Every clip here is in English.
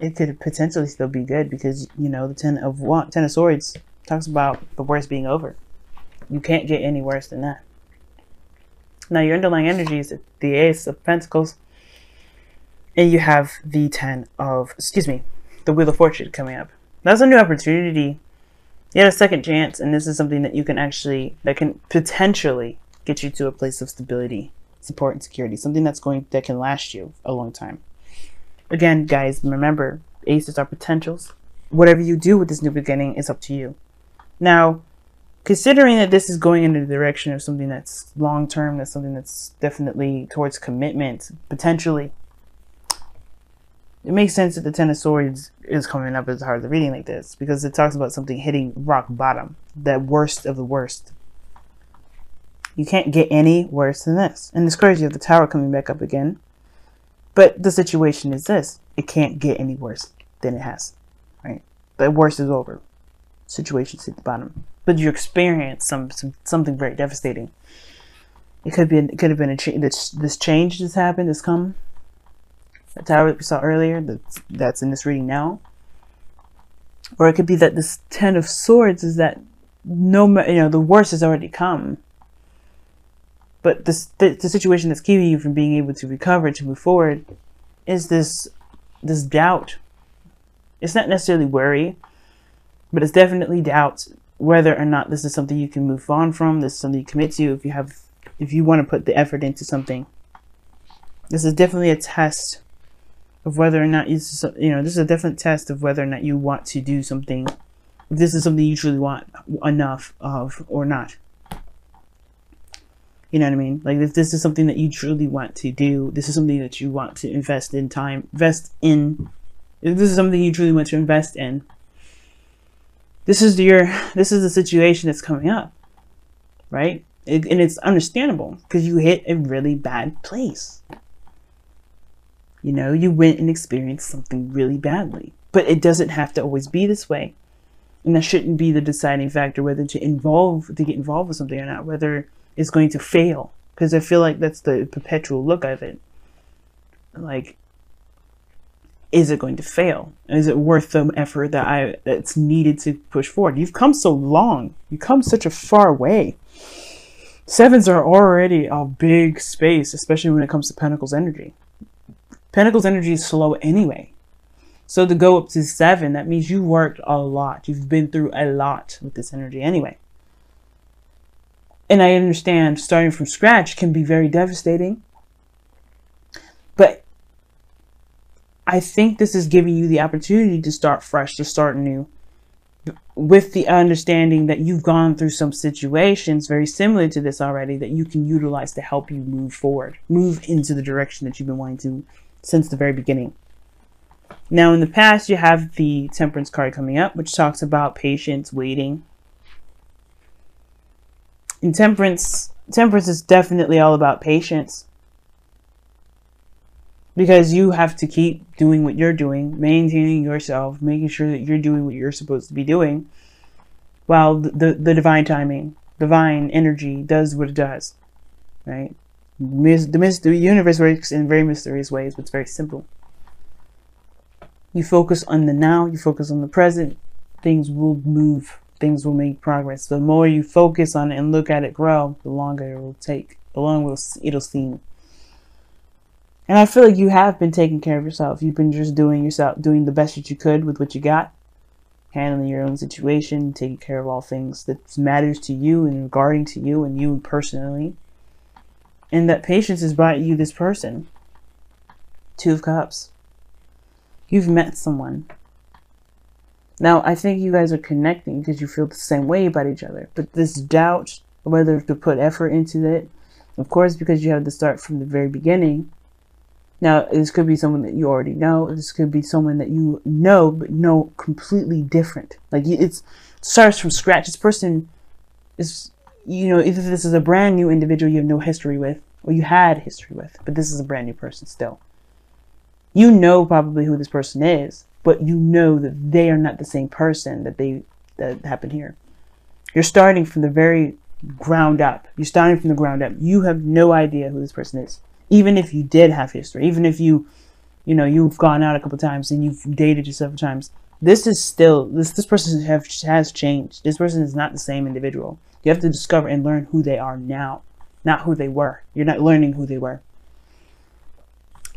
it could potentially still be good because you know the ten of one, ten of swords talks about the worst being over. You can't get any worse than that. Now your underlying energy is the Ace of Pentacles, and you have the Ten of excuse me, the Wheel of Fortune coming up. That's a new opportunity. You had a second chance, and this is something that you can actually that can potentially get you to a place of stability, support, and security. Something that's going that can last you a long time. Again, guys, remember, aces are potentials. Whatever you do with this new beginning is up to you. Now, considering that this is going in the direction of something that's long term, that's something that's definitely towards commitment, potentially, it makes sense that the Ten of Swords is coming up as part of the reading like this because it talks about something hitting rock bottom, the worst of the worst. You can't get any worse than this. And it's crazy of the tower coming back up again. But the situation is this it can't get any worse than it has. Right? The worst is over. Situation's at the bottom. But you experience some, some something very devastating. It could be it could have been a change this, this change that's happened, that's come. The tower that we saw earlier, that's that's in this reading now. Or it could be that this ten of swords is that no you know, the worst has already come but this, the, the situation that's keeping you from being able to recover, to move forward, is this this doubt. It's not necessarily worry, but it's definitely doubt whether or not this is something you can move on from. This is something you commit to. If you have, if you want to put the effort into something, this is definitely a test of whether or not you, you know, this is a definite test of whether or not you want to do something. If this is something you truly want enough of or not. You know what I mean? Like if this is something that you truly want to do, this is something that you want to invest in time, invest in. If this is something you truly want to invest in, this is your this is the situation that's coming up, right? It, and it's understandable because you hit a really bad place. You know, you went and experienced something really badly, but it doesn't have to always be this way, and that shouldn't be the deciding factor whether to involve to get involved with something or not. Whether is going to fail because I feel like that's the perpetual look of it. Like, is it going to fail? Is it worth the effort that I that's needed to push forward? You've come so long. You come such a far way. Sevens are already a big space, especially when it comes to Pentacles energy. Pentacles energy is slow anyway. So to go up to seven, that means you worked a lot. You've been through a lot with this energy anyway and I understand starting from scratch can be very devastating. But I think this is giving you the opportunity to start fresh, to start new, with the understanding that you've gone through some situations very similar to this already that you can utilize to help you move forward, move into the direction that you've been wanting to since the very beginning. Now, in the past, you have the Temperance card coming up, which talks about patience, waiting, and temperance temperance is definitely all about patience. Because you have to keep doing what you're doing maintaining yourself making sure that you're doing what you're supposed to be doing while the, the, the divine timing divine energy does what it does right? The, the universe works in very mysterious ways but it's very simple. You focus on the now you focus on the present things will move things will make progress. The more you focus on it and look at it grow, the longer it will take, the longer it'll seem. And I feel like you have been taking care of yourself. You've been just doing yourself, doing the best that you could with what you got, handling your own situation, taking care of all things that matters to you and regarding to you and you personally. And that patience has brought you this person. Two of Cups. You've met someone now, I think you guys are connecting because you feel the same way about each other. But this doubt, whether to put effort into it, of course, because you have to start from the very beginning. Now, this could be someone that you already know. This could be someone that you know, but know completely different. Like it starts from scratch. This person is, you know, either this is a brand new individual you have no history with, or you had history with, but this is a brand new person still. You know probably who this person is, but you know that they are not the same person that they that happened here. You're starting from the very ground up. You're starting from the ground up. You have no idea who this person is. Even if you did have history, even if you you know, you've gone out a couple times and you've dated you several times. This is still this this person have has changed. This person is not the same individual. You have to discover and learn who they are now, not who they were. You're not learning who they were.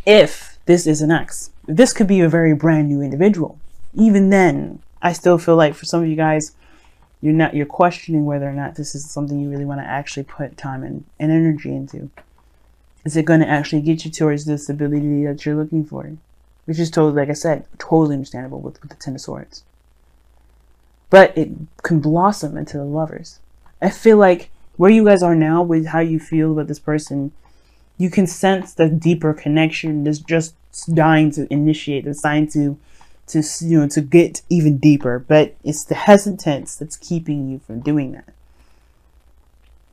If this is an ex, this could be a very brand new individual. Even then, I still feel like for some of you guys, you're not you're questioning whether or not this is something you really want to actually put time and, and energy into. Is it going to actually get you towards the stability that you're looking for? Which is totally, like I said, totally understandable with, with the Ten of Swords. But it can blossom into the lovers. I feel like where you guys are now with how you feel about this person, you can sense the deeper connection that's just dying to initiate, that's dying to to you know to get even deeper. But it's the hesitance that's keeping you from doing that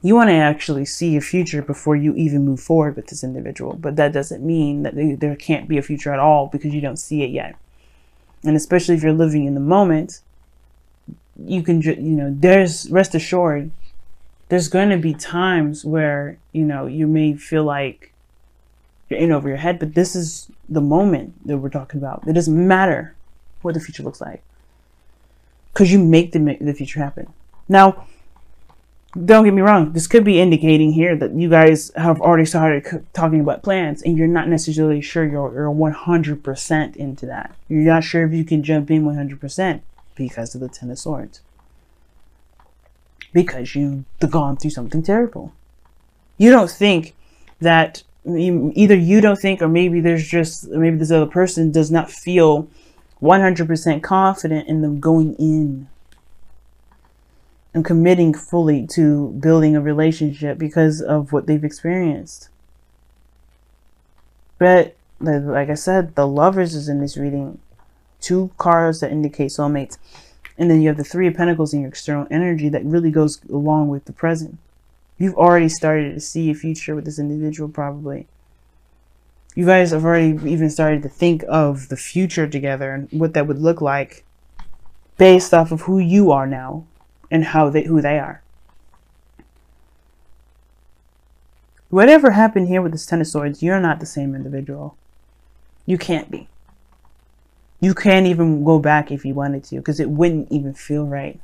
you want to actually see a future before you even move forward with this individual. But that doesn't mean that there can't be a future at all because you don't see it yet. And especially if you're living in the moment, you can, you know, there's, rest assured, there's going to be times where, you know, you may feel like you're in over your head, but this is the moment that we're talking about. It doesn't matter what the future looks like because you make the, the future happen. Now, don't get me wrong, this could be indicating here that you guys have already started talking about plans and you're not necessarily sure you're, you're 100% into that. You're not sure if you can jump in 100% because of the Ten of Swords. Because you've gone through something terrible. You don't think that either you don't think or maybe there's just maybe this other person does not feel 100% confident in them going in and committing fully to building a relationship because of what they've experienced. But like I said, the lovers is in this reading. Two cards that indicate soulmates. And then you have the three of pentacles in your external energy that really goes along with the present. You've already started to see a future with this individual probably. You guys have already even started to think of the future together and what that would look like based off of who you are now and how they who they are. Whatever happened here with this Ten of Swords, you're not the same individual. You can't be. You can't even go back if you wanted to because it wouldn't even feel right.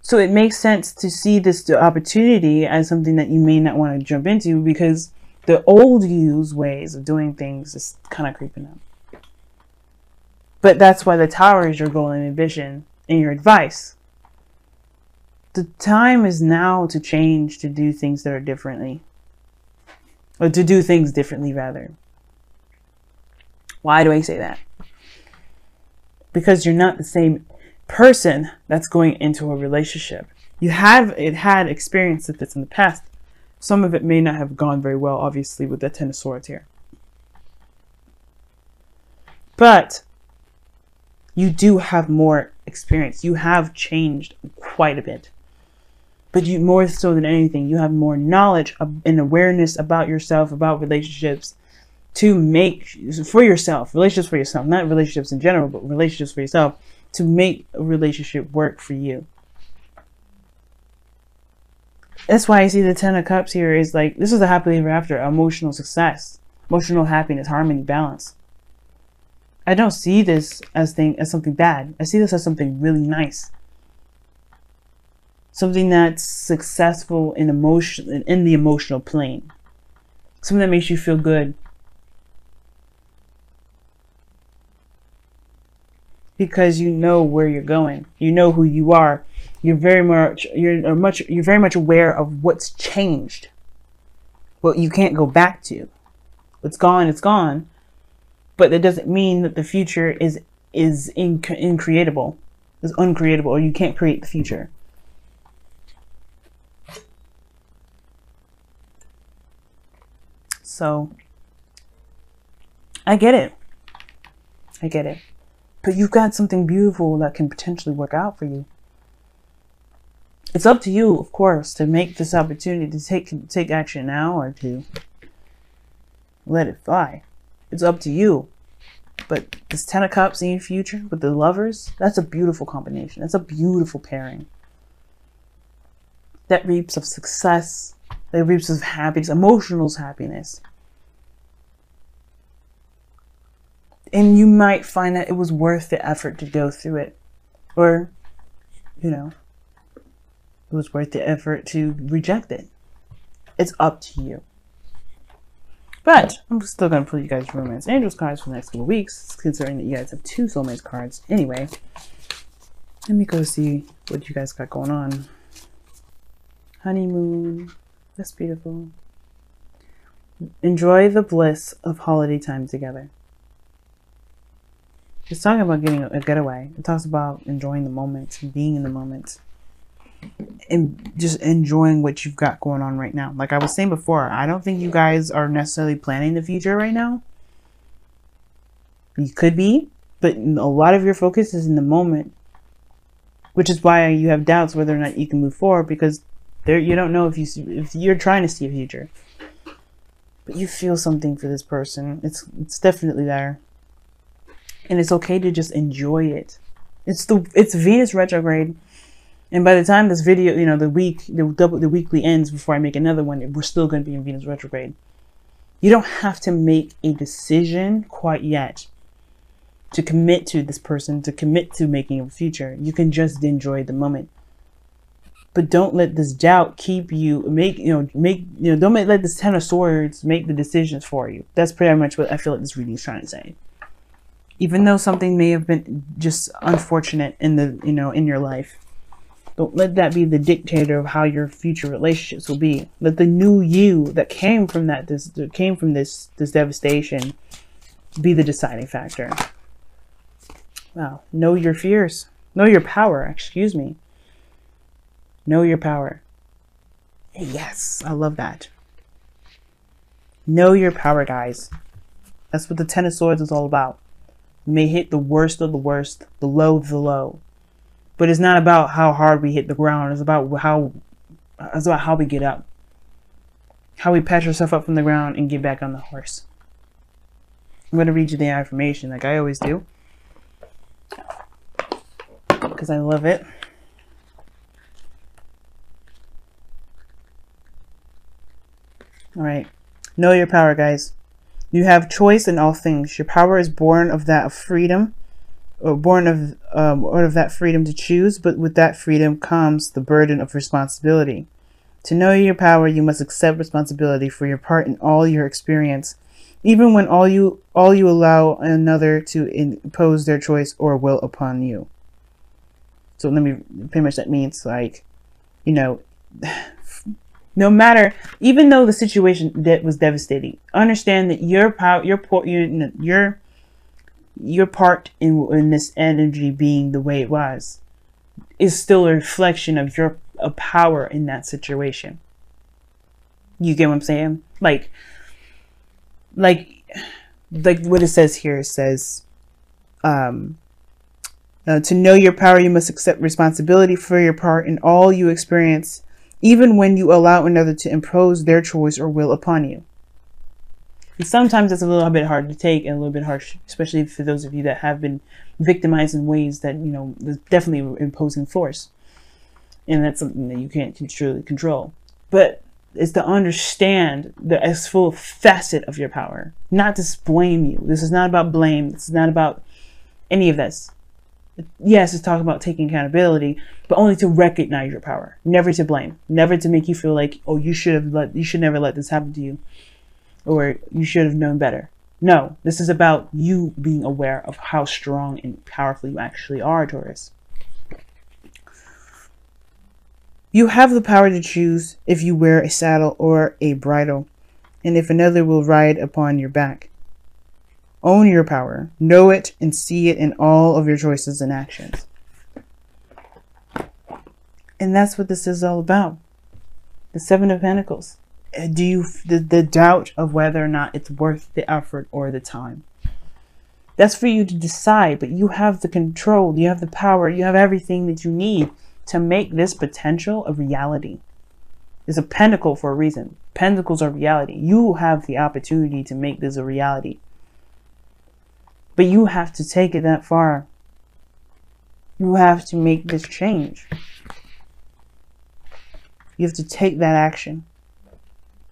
So it makes sense to see this opportunity as something that you may not want to jump into because the old you's ways of doing things is kind of creeping up. But that's why the tower is your goal and vision and your advice the time is now to change to do things that are differently or to do things differently rather why do i say that? Because you're not the same person that's going into a relationship. You have it had experience with this in the past. Some of it may not have gone very well obviously with the ten of swords here. But you do have more experience. You have changed quite a bit. But you more so than anything, you have more knowledge and awareness about yourself, about relationships to make for yourself, relationships for yourself, not relationships in general, but relationships for yourself to make a relationship work for you. That's why I see the Ten of Cups here is like this is a happily ever after, emotional success, emotional happiness, harmony, balance. I don't see this as thing as something bad. I see this as something really nice something that's successful in emotion in the emotional plane something that makes you feel good because you know where you're going. You know who you are. You're very much you're much you're very much aware of what's changed. What you can't go back to. What's gone it's gone. But that doesn't mean that the future is is increatable is uncreatable or you can't create the future. So I get it. I get it. But you've got something beautiful that can potentially work out for you. It's up to you, of course, to make this opportunity to take take action now or to let it fly. It's up to you. But this Ten of Cups in your future with the lovers, that's a beautiful combination. That's a beautiful pairing. That reaps of success, that reaps of happiness, emotional happiness. And you might find that it was worth the effort to go through it. Or, you know, it was worth the effort to reject it. It's up to you. But I'm still gonna pull you guys romance angels cards for the next couple weeks, considering that you guys have two soulmates cards anyway. Let me go see what you guys got going on. Honeymoon. That's beautiful. Enjoy the bliss of holiday time together. It's talking about getting a getaway. It talks about enjoying the moment, being in the moment and just enjoying what you've got going on right now. Like I was saying before, I don't think you guys are necessarily planning the future right now. You could be, but a lot of your focus is in the moment, which is why you have doubts whether or not you can move forward because there you don't know if you if you're trying to see a future, but you feel something for this person. It's it's definitely there, and it's okay to just enjoy it. It's the it's Venus retrograde and by the time this video, you know, the week, the double, the weekly ends before I make another one, we're still going to be in Venus retrograde. You don't have to make a decision quite yet to commit to this person, to commit to making a future. You can just enjoy the moment. But don't let this doubt keep you make you know make you know don't make, let this ten of swords make the decisions for you. That's pretty much what I feel like this reading is trying to say. Even though something may have been just unfortunate in the you know in your life, don't let that be the dictator of how your future relationships will be. Let the new you that came from that this that came from this this devastation be the deciding factor. Wow. Know your fears. Know your power, excuse me. Know your power. Yes, I love that. Know your power, guys. That's what the Ten of Swords is all about. May hit the worst of the worst, the low of the low. But it's not about how hard we hit the ground. It's about how it's about how we get up. How we patch ourselves up from the ground and get back on the horse. I'm to read you the affirmation like I always do. Because I love it. All right. Know your power, guys. You have choice in all things. Your power is born of that of freedom or born of um, out of that freedom to choose, but with that freedom comes the burden of responsibility. To know your power, you must accept responsibility for your part in all your experience, even when all you all you allow another to impose their choice or will upon you. So let me pretty much that means like, you know, no matter even though the situation that was devastating, understand that your power, your your your your part in, in this energy being the way it was is still a reflection of your of power in that situation. You get what I'm saying? Like, like, like what it says here it says, um, uh, to know your power, you must accept responsibility for your part in all you experience, even when you allow another to impose their choice or will upon you. And sometimes it's a little bit hard to take and a little bit harsh, especially for those of you that have been victimized in ways that, you know, definitely imposing force. And that's something that you can't truly control. But it's to understand the full facet of your power, not to blame you. This is not about blame. This is not about any of this. Yes, it's talking about taking accountability, but only to recognize your power, never to blame, never to make you feel like, oh, you should have let, you should never let this happen to you or you should have known better. No, this is about you being aware of how strong and powerful you actually are, Taurus. You have the power to choose if you wear a saddle or a bridle, and if another will ride upon your back. Own your power, know it, and see it in all of your choices and actions. And that's what this is all about. The Seven of Pentacles. Uh, do you the, the doubt of whether or not it's worth the effort or the time. That's for you to decide but you have the control you have the power you have everything that you need to make this potential a reality. It's a pentacle for a reason. Pentacles are reality. You have the opportunity to make this a reality but you have to take it that far. You have to make this change. You have to take that action